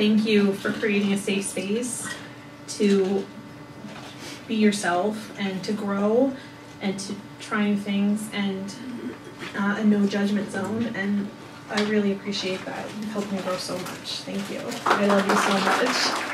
thank you for creating a safe space to be yourself and to grow and to try new things and uh, a no judgment zone. And I really appreciate that. You've helped me grow so much. Thank you. I love you so much.